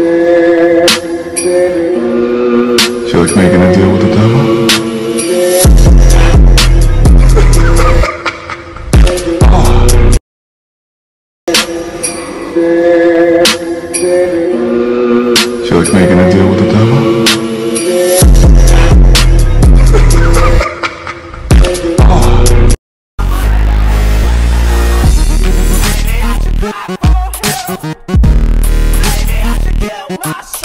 She like making a deal with the devil. oh. like making a deal with the devil. Oh. Boss.